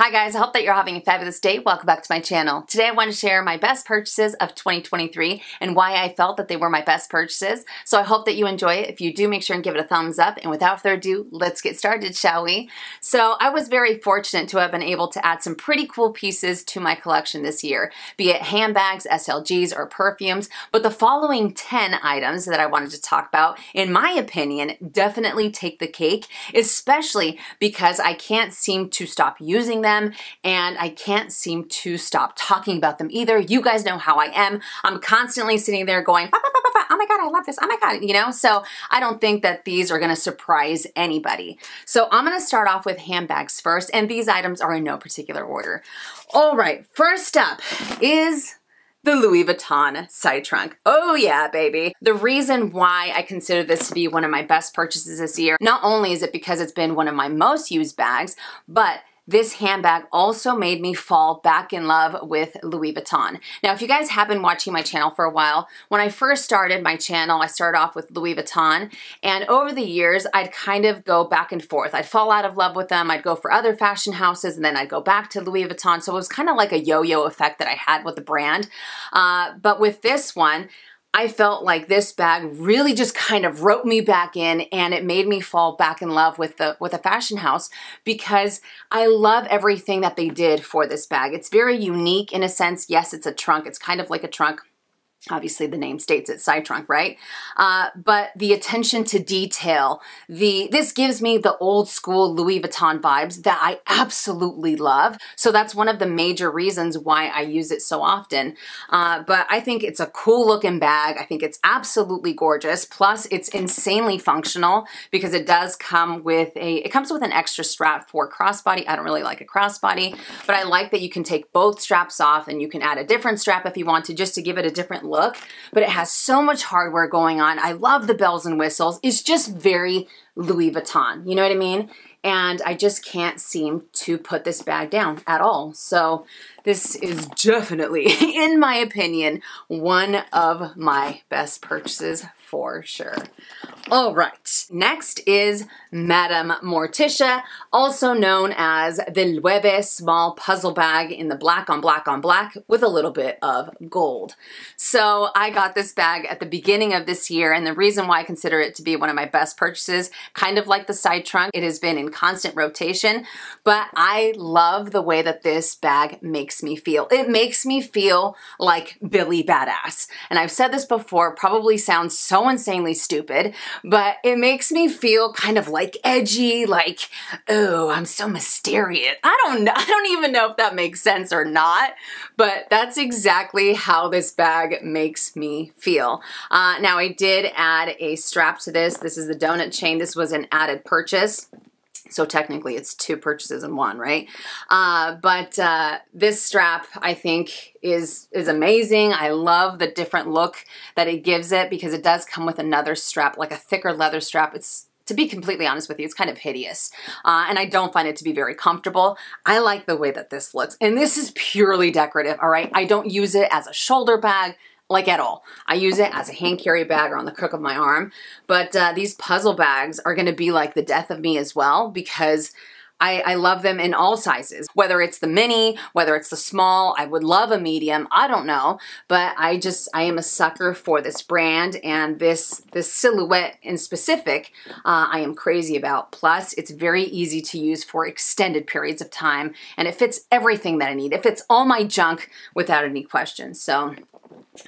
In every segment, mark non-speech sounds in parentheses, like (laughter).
Hi guys, I hope that you're having a fabulous day. Welcome back to my channel. Today I want to share my best purchases of 2023 and why I felt that they were my best purchases. So I hope that you enjoy it. If you do, make sure and give it a thumbs up. And without further ado, let's get started, shall we? So I was very fortunate to have been able to add some pretty cool pieces to my collection this year, be it handbags, SLGs, or perfumes. But the following 10 items that I wanted to talk about, in my opinion, definitely take the cake, especially because I can't seem to stop using them them and I can't seem to stop talking about them either. You guys know how I am. I'm constantly sitting there going, bah, bah, bah, oh my God, I love this. Oh my God, you know? So I don't think that these are gonna surprise anybody. So I'm gonna start off with handbags first and these items are in no particular order. All right, first up is the Louis Vuitton side trunk. Oh yeah, baby. The reason why I consider this to be one of my best purchases this year, not only is it because it's been one of my most used bags, but this handbag also made me fall back in love with Louis Vuitton. Now, if you guys have been watching my channel for a while, when I first started my channel, I started off with Louis Vuitton, and over the years, I'd kind of go back and forth. I'd fall out of love with them, I'd go for other fashion houses, and then I'd go back to Louis Vuitton, so it was kind of like a yo-yo effect that I had with the brand. Uh, but with this one, I felt like this bag really just kind of wrote me back in and it made me fall back in love with the with a fashion house because I love everything that they did for this bag. It's very unique in a sense. Yes, it's a trunk. It's kind of like a trunk obviously the name states it side trunk right? Uh, but the attention to detail the this gives me the old school louis vuitton vibes that i absolutely love. So that's one of the major reasons why i use it so often. Uh, but i think it's a cool looking bag. I think it's absolutely gorgeous. Plus it's insanely functional because it does come with a it comes with an extra strap for crossbody. I don't really like a crossbody but i like that you can take both straps off and you can add a different strap if you want to just to give it a different look, but it has so much hardware going on. I love the bells and whistles. It's just very Louis Vuitton, you know what I mean? And I just can't seem to put this bag down at all. So this is definitely, (laughs) in my opinion, one of my best purchases for sure. All right, next is Madame Morticia, also known as the Loewe small puzzle bag in the black on black on black with a little bit of gold. So I got this bag at the beginning of this year and the reason why I consider it to be one of my best purchases, kind of like the side trunk, it has been in constant rotation, but I love the way that this bag makes me feel. It makes me feel like Billy Badass. And I've said this before, probably sounds so insanely stupid, but it makes me feel kind of like edgy, like, oh, I'm so mysterious. I don't know. (laughs) I don't even know if that makes sense or not, but that's exactly how this bag makes me feel. Uh, now I did add a strap to this. This is the donut chain. This was an added purchase. So technically it's two purchases in one, right? Uh, but uh, this strap, I think, is, is amazing. I love the different look that it gives it because it does come with another strap, like a thicker leather strap. It's to be completely honest with you, it's kind of hideous. Uh, and I don't find it to be very comfortable. I like the way that this looks. And this is purely decorative, all right? I don't use it as a shoulder bag like at all. I use it as a hand carry bag or on the crook of my arm. But uh, these puzzle bags are going to be like the death of me as well because I, I, love them in all sizes, whether it's the mini, whether it's the small, I would love a medium, I don't know, but I just, I am a sucker for this brand and this, this silhouette in specific, uh, I am crazy about. Plus, it's very easy to use for extended periods of time and it fits everything that I need. It fits all my junk without any question. So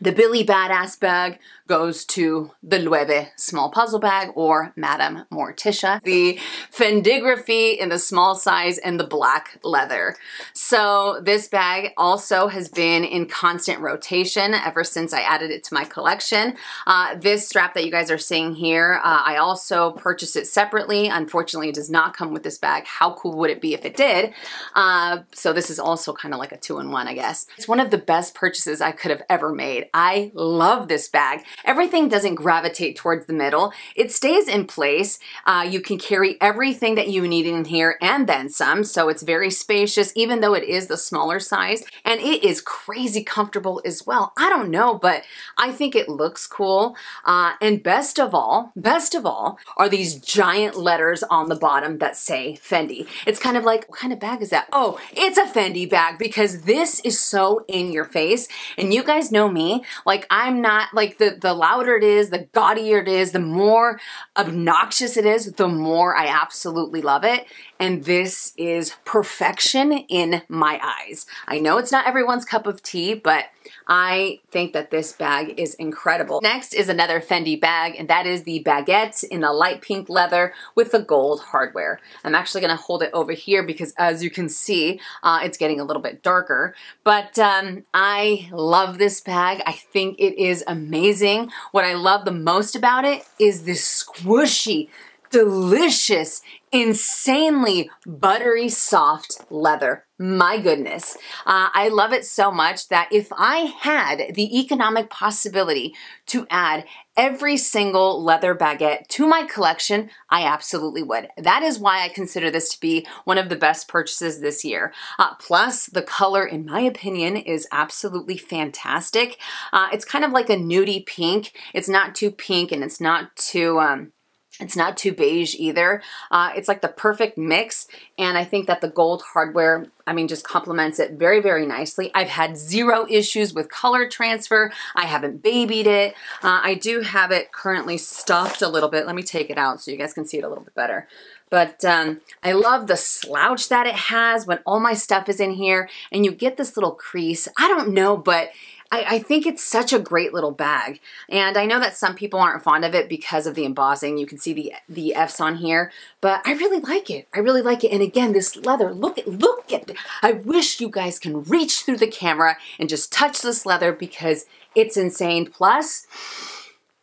the Billy Badass bag goes to the Loewe small puzzle bag or Madame Morticia. The Fendigraphy in the small size and the black leather. So this bag also has been in constant rotation ever since I added it to my collection. Uh, this strap that you guys are seeing here, uh, I also purchased it separately. Unfortunately, it does not come with this bag. How cool would it be if it did? Uh, so this is also kind of like a two-in-one, I guess. It's one of the best purchases I could have ever made. I love this bag. Everything doesn't gravitate towards the middle. It stays in place. Uh, you can carry everything that you need in here and then some. So it's very spacious, even though it is the smaller size. And it is crazy comfortable as well. I don't know, but I think it looks cool. Uh, and best of all, best of all, are these giant letters on the bottom that say Fendi. It's kind of like, what kind of bag is that? Oh, it's a Fendi bag because this is so in your face. And you guys know me, like I'm not, like the, the louder it is, the gaudier it is, the more obnoxious it is, the more I absolutely love it. And this is perfection in my eyes. I know it's not everyone's cup of tea, but I think that this bag is incredible. Next is another Fendi bag, and that is the baguette in the light pink leather with the gold hardware. I'm actually gonna hold it over here because as you can see, uh, it's getting a little bit darker. But um, I love this bag. I think it is amazing. What I love the most about it is this squishy, delicious, insanely buttery soft leather. My goodness. Uh, I love it so much that if I had the economic possibility to add every single leather baguette to my collection, I absolutely would. That is why I consider this to be one of the best purchases this year. Uh, plus, the color, in my opinion, is absolutely fantastic. Uh, it's kind of like a nudie pink. It's not too pink and it's not too... Um, it's not too beige either. Uh, it's like the perfect mix, and I think that the gold hardware, I mean, just complements it very, very nicely. I've had zero issues with color transfer. I haven't babied it. Uh, I do have it currently stuffed a little bit. Let me take it out so you guys can see it a little bit better. But um, I love the slouch that it has when all my stuff is in here, and you get this little crease. I don't know, but I, I, think it's such a great little bag. And I know that some people aren't fond of it because of the embossing. You can see the, the F's on here, but I really like it. I really like it. And again, this leather, look at, look at, I wish you guys can reach through the camera and just touch this leather because it's insane. Plus,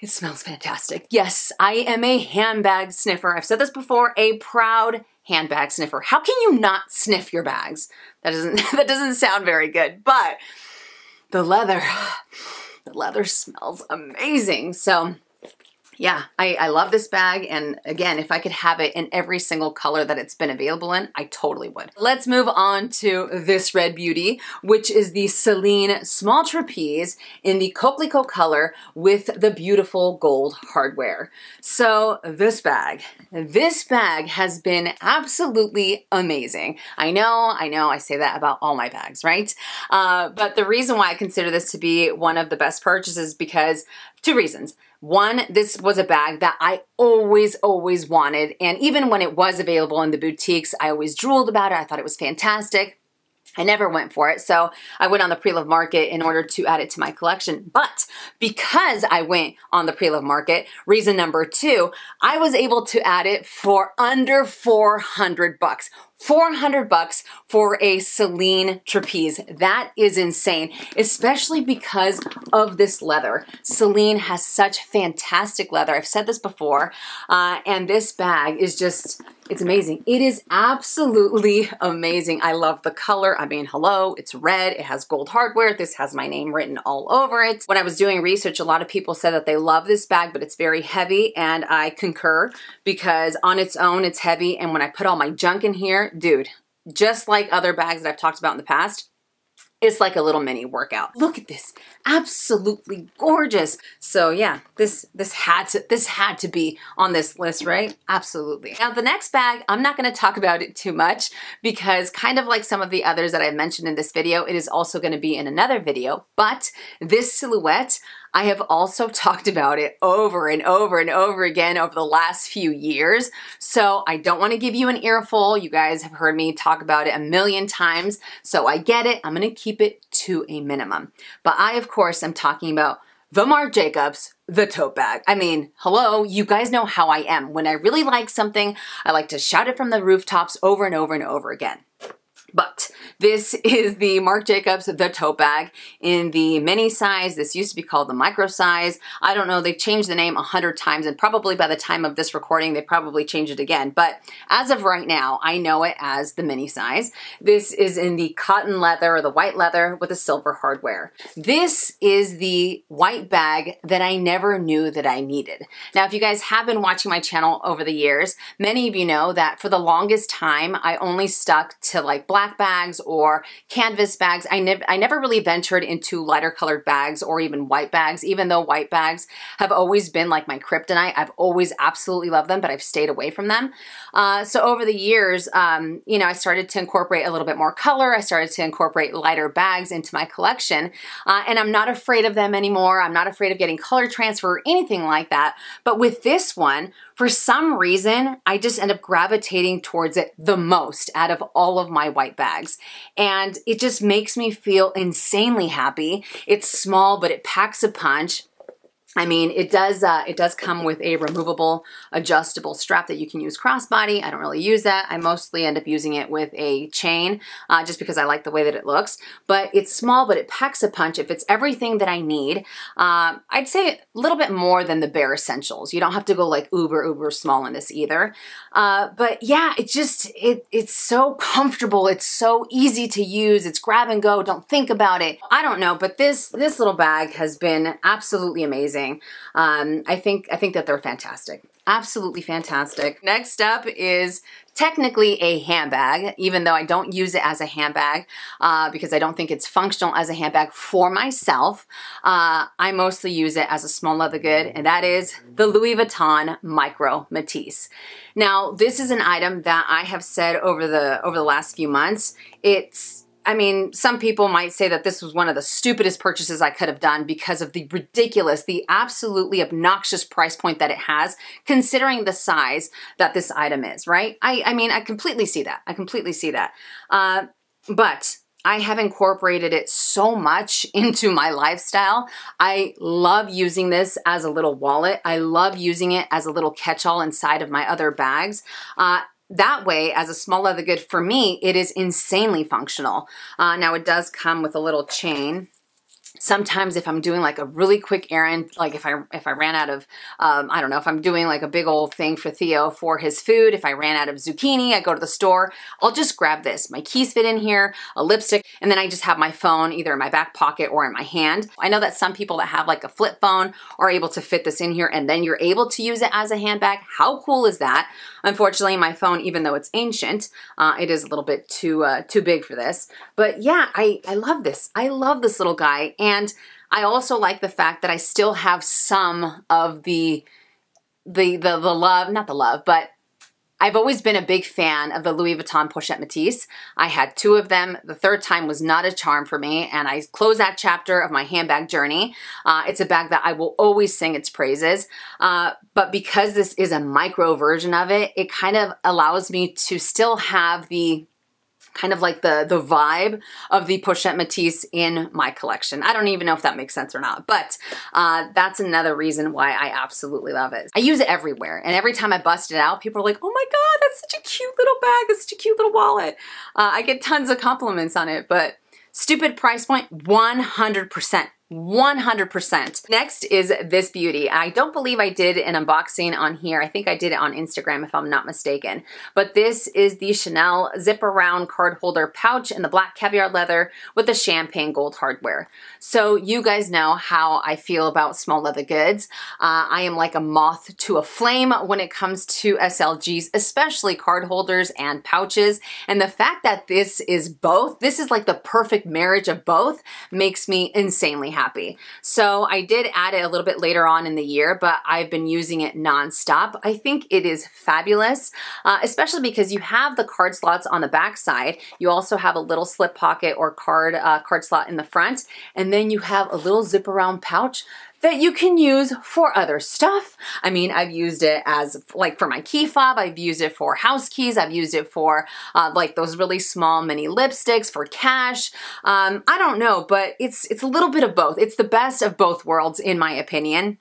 it smells fantastic. Yes, I am a handbag sniffer. I've said this before, a proud handbag sniffer. How can you not sniff your bags? That doesn't (laughs) that doesn't sound very good, but the leather, (sighs) the leather smells amazing. So yeah, I, I love this bag. And again, if I could have it in every single color that it's been available in, I totally would. Let's move on to this red beauty, which is the Celine Small Trapeze in the Coquelicot color with the beautiful gold hardware. So this bag, this bag has been absolutely amazing. I know, I know I say that about all my bags, right? Uh, but the reason why I consider this to be one of the best purchases because two reasons. One, this was a bag that I always, always wanted. And even when it was available in the boutiques, I always drooled about it. I thought it was fantastic. I never went for it, so I went on the pre-love market in order to add it to my collection. But because I went on the pre-love market, reason number two, I was able to add it for under 400 bucks. 400 bucks for a Celine trapeze. That is insane, especially because of this leather. Celine has such fantastic leather. I've said this before, uh, and this bag is just, it's amazing. It is absolutely (laughs) amazing. I love the color. I mean, hello, it's red. It has gold hardware. This has my name written all over it. When I was doing research, a lot of people said that they love this bag, but it's very heavy, and I concur because on its own, it's heavy, and when I put all my junk in here, dude, just like other bags that I've talked about in the past, it's like a little mini workout. Look at this, absolutely gorgeous. So yeah, this this had to this had to be on this list, right? Absolutely. Now the next bag, I'm not to talk about it too much because kind of like some of the others that I mentioned in this video, it is also to be in another video. But this silhouette, I have also (laughs) talked about it over and over and over again over the last few years. So I don't want to give you an earful. You guys have heard me talk about it a million times. So I get it. I'm going to keep it to a minimum. But I, of course, am talking about the Marc Jacobs, the tote bag. I mean, hello, you guys know how I am. When I really like something, I like to shout it from the rooftops over and over and over again. But This is the Marc Jacobs The Tote Bag in the mini size. This used to be called the micro size. I don't know, they've changed the name a hundred times and probably by the time of this recording, they probably changed it again. But as of right now, I know it as the mini size. This is in the cotton leather or the white leather with the silver hardware. This is the white bag that I never knew that I needed. Now, if you guys have been watching my channel over the years, many of you know that for the longest time, I only stuck to like black bags or canvas bags. I, ne I never really ventured into lighter colored bags or even white bags, even though white bags have always been like my kryptonite. I've always absolutely loved them, but I've stayed away from them. Uh, so over the years, um, you know, I started to incorporate a little bit more color. I started to incorporate lighter bags into my collection, uh, and I'm not afraid of them anymore. I'm not afraid of getting color transfer or anything like that. But with this one, for some reason, I just end up gravitating towards it the most out of all of my white bags. And it just makes me feel insanely happy. It's small, but it packs a punch. I mean, it does uh, it does come with a removable adjustable strap that you can use crossbody. I don't really use that. I mostly end up using it with a chain uh, just because I like the way that it looks. But it's small, but it packs a punch. If it's everything that I need, uh, I'd say a little bit more than the bare essentials. You don't have to go like uber, uber small in this either. Uh, but yeah, it just, it, it's so comfortable. It's so easy to use. It's grab and go. Don't think about it. I don't know, but this, this little bag has been absolutely amazing amazing. Um, I think I think that they're fantastic. Absolutely fantastic. Next up is technically a handbag, even though I don't use it as a handbag uh, because I don't think it's functional as a handbag for myself. Uh, I mostly use it as a small leather good, and that is the Louis Vuitton Micro Metis. Now, this is an item that I have said over the over the last few months. It's I mean, some people might say that this was one of the stupidest purchases I could have done because of the ridiculous, the absolutely obnoxious price point that it has, considering the size that this item is, right? I, I mean, I completely see that. I completely see that. Uh, but I have incorporated it so much (laughs) into my lifestyle. I love using this as a little wallet. I love using it as a little catch-all inside of my other bags. Uh, that way, as a small leather good, for me, it is insanely functional. Uh, now, it does come with a little chain sometimes if I'm doing like a really quick errand, like if I if I ran out of, um, I don't know, if I'm doing like a big old thing for Theo for his food, if I ran out of zucchini, I go to the store, I'll just grab this. My keys fit in here, a lipstick, and then I just have my phone either in my back pocket or in my hand. I know that some people that have like a flip phone are able to fit this in here and then you're able to use it as a handbag. How cool is that? Unfortunately, my phone, even though it's ancient, uh, it is a little bit too uh, too big for this. But yeah, I, I love this. I love this little guy. And I also like the fact that I still have some of the the the, the love, not the love, but I've always been a big fan of the Louis Vuitton Pochette Métis. I had two of them. The third time was not a charm for me, and I close that chapter of my handbag journey. Uh, it's a bag that I will always sing its praises. Uh, but because this is a micro version of it, it kind of allows me to still have the kind of like the, the vibe of the Pochette Métis in my collection. I don't even know if that makes sense or not, but uh, that's another reason why I absolutely love it. I use it everywhere, and every time I bust it out, people are like, oh my god, that's such a cute little bag, that's such a cute little wallet. Uh, I get tons of compliments on it, but stupid price point, 100%. 100%. Next is this beauty. I don't believe I did an unboxing on here. I think I did it on Instagram if I'm not mistaken. But this is the Chanel zip around card holder pouch in the black caviar leather with the champagne gold hardware. So you guys know how I feel about small leather goods. Uh, I am like a moth to a flame when it comes to SLGs, especially card holders and pouches. And the fact that this is both, this is like the perfect marriage of both, makes me insanely happy happy. So I did add it a little bit later on in the year, but I've been using it nonstop. I think it is fabulous, uh, especially because you have the card slots on the back side. You also have a little slip pocket or card, uh, card slot in the front, and then you have a little zip around pouch that you can use for other stuff. I mean, I've used it as like for my key fob, I've used it for house keys, I've used it for uh, like those really small mini lipsticks for cash. Um, I don't know, but it's it's a little bit of both. It's the best of both worlds in my opinion.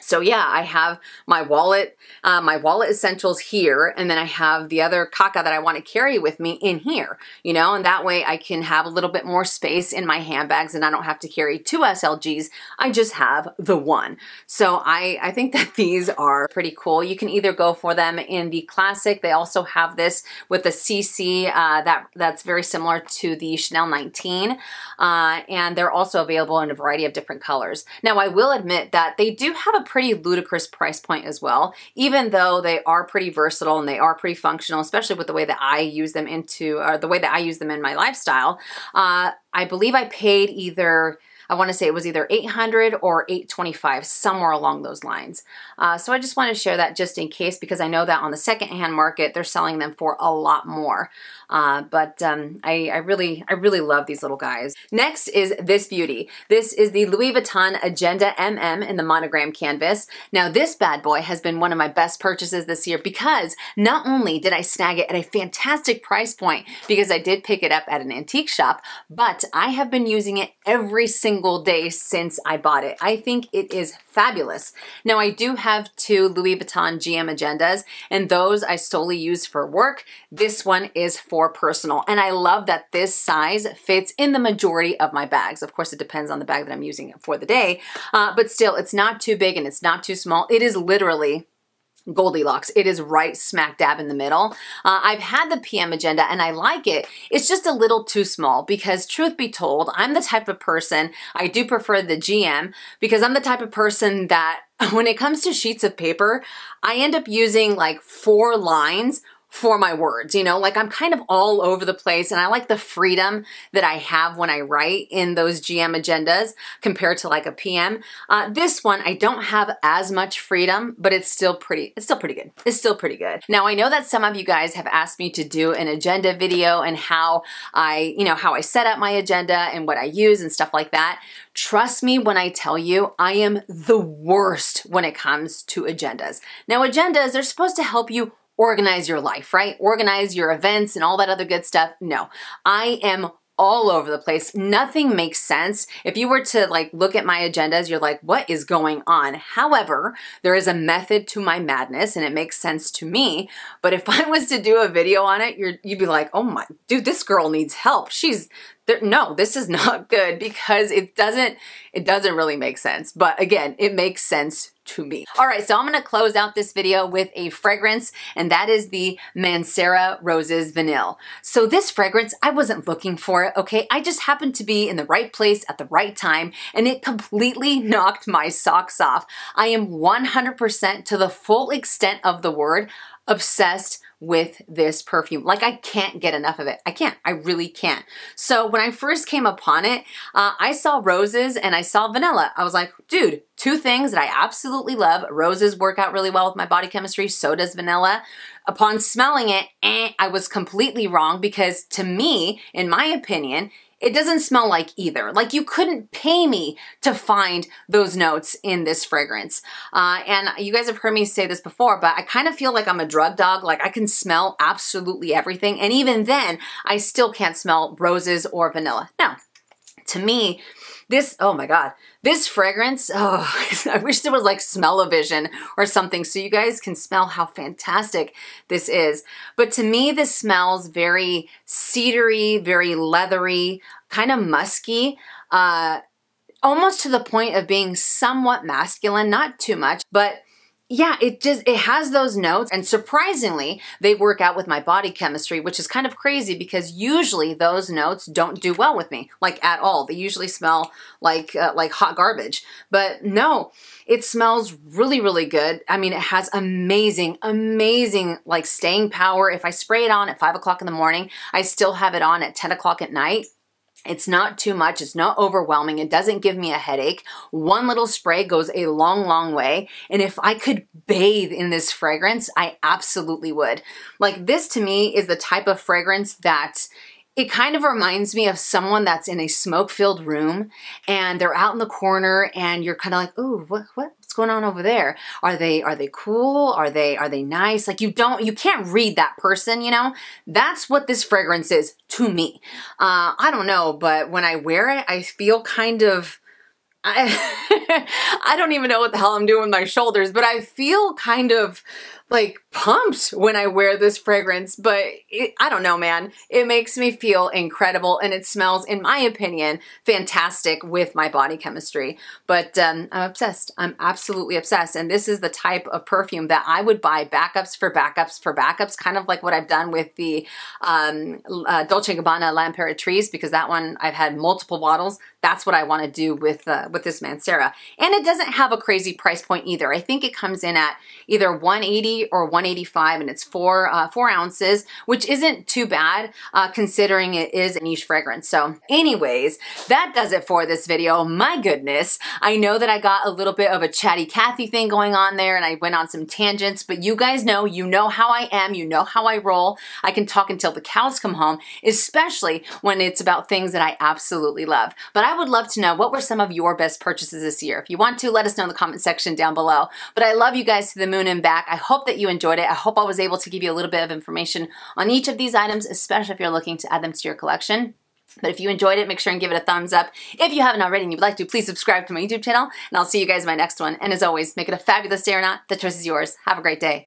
So yeah, I have my wallet, uh, my wallet essentials here, and then I have the other caca that I want to carry with me in here, you know, and that way I can have a little bit more space in my handbags and I don't have to carry two SLGs. I just have the one. So I, I think that (laughs) these are pretty cool. You can either go for them in the classic. They also have this with the CC uh, that that's very similar to the Chanel 19, uh, and they're also available in a variety of different colors. Now I will admit that they do have a pretty ludicrous price point as well, even though they are pretty versatile and they are pretty functional, especially with the way that I use them into, or the way that I use them in my lifestyle. Uh, I believe I paid either I want to say it was either 800 or 825, somewhere along those lines. Uh, so I just want to share that just in case because I know that on the secondhand market they're selling them for a lot more. Uh, but um, I, I, really, I really love these little guys. Next is this beauty. This is the Louis Vuitton Agenda MM in the monogram canvas. Now this bad boy has been one of my best purchases this year because not only did I snag it at a fantastic price point because I did pick it up at an antique shop, but I have been using it every single day since I bought it. I think it is fabulous. Now I do have two Louis Vuitton GM agendas and those I solely use for work. This one is for more personal. And I love that this size fits in the majority of my bags. Of course, it depends on the bag that I'm using for the day, uh, but still, it's not too big and it's not too small. It is literally Goldilocks. It is right smack dab in the middle. Uh, I've had the PM agenda and I like it. It's just a little too small because truth be told, I'm the type of person, I do prefer the GM because I'm the type of person that (laughs) when it comes to sheets of paper, I end up using like four lines for my words, you know, like I'm kind of all over the place and I like the freedom that I have when I write in those GM agendas compared to like a PM. Uh, this one, I don't have as much freedom, but it's still pretty, it's still pretty good. It's still pretty good. Now I know that some of you guys have asked me to do an agenda video and how I, you know, how I set up my agenda and what I use and stuff like that. Trust me when I tell you, I am the worst when it comes to agendas. Now agendas, they're supposed to help you organize your life, right? Organize your events and all that other good stuff. No, I am all over the place. Nothing makes sense. If you were to like look at my agendas, you're like, what is going on? However, there is a method to my madness and it makes sense to me. But if (laughs) I was to do a video on it, you're, you'd be like, oh my, dude, this girl needs help. She's, there, no, this is (laughs) not good because it doesn't, it doesn't really make sense. But again, it makes sense to me. All right, so I'm gonna close out this video with a fragrance, and that is the Mancera Roses Vanille. So this fragrance, I wasn't looking for it, okay? I just happened to be in the right place at the right time, and it completely (laughs) knocked my socks off. I am 100% to the full extent of the word obsessed with this perfume. Like I can't get enough of it. I can't. I really can't. So when I first came upon it, uh, I saw roses and I saw vanilla. I was like, dude, two things that I absolutely love. Roses work out really well with my body chemistry. So does vanilla. Upon smelling it, eh, I was completely wrong because to me, in my opinion, it doesn't smell like either. Like you couldn't pay me to find those notes in this fragrance. Uh, and you guys have heard me say this before, but I kind of feel like I'm a drug dog. Like I can smell absolutely everything. And even then, I still can't smell roses or vanilla. Now, to me, this, oh my God, this fragrance, oh, (laughs) I wish there was like smell-o-vision or something so you guys can smell how fantastic this is. But to me, this smells very cedary, very leathery, kind of musky. Uh, almost to the point of being somewhat masculine, not too much, but yeah, it just, it has those notes and surprisingly, they work out with my body chemistry, which is kind of crazy because usually those notes don't do well with me, like at all. They usually smell like, uh, like hot garbage, but no, it smells really, really good. I mean, it has amazing, amazing like staying power. If I spray it on at five o'clock in the morning, I still have it on at 10 o'clock at night it's not too much. It's not overwhelming. It doesn't give me a headache. One little spray goes a long, long way. And if I could bathe in this fragrance, I absolutely would. Like this to me is the type of fragrance that it kind of reminds me of someone that's in a smoke-filled room and they're out in the corner and you're kind of like, "Ooh, what what going on over there? Are they are they cool? Are they are they nice?" Like you don't you can't read that person, you know? That's what this fragrance is to me. Uh, I don't know, but when I wear it, I feel kind of I, (laughs) I don't even know what the hell I'm doing with my shoulders, but I feel kind of like pumped when I wear this fragrance, but it, I don't know, man. It makes me feel incredible and it smells, in my opinion, fantastic with my body chemistry. But um, I'm obsessed. I'm absolutely obsessed. And this is the type of perfume that I would buy backups for backups for backups, kind of like what I've done with the um, uh, Dolce & Gabbana L'Imperatrice, because that one I've had multiple bottles. That's what I want to do with uh, with this Mancera. And it doesn't have a crazy price point either. I think it comes in at either 180 or 185 and it's four, uh, four ounces, which isn't too bad uh, considering it is a niche fragrance. So anyways, that does it for this video. My goodness, I know that I got a little bit of a chatty Cathy thing going on there and I went on some tangents, but you guys know, you know how I am, you know how I roll. I can talk until the cows come home, especially when it's about things that I absolutely love. But I would love to know what were some of your best purchases this year. If you want to, let us know in the comment section down below. But I love you guys to the moon and back. I hope that you enjoyed it. I hope I was able to give you a little bit of information on each of these items, especially if you're looking to add them to your collection. But if you enjoyed it, make sure and give it a thumbs up. If you haven't already and you'd like to, please subscribe to my YouTube channel, and I'll see you guys in my next one. And as always, make it a fabulous day or not. The choice is yours. Have a great day.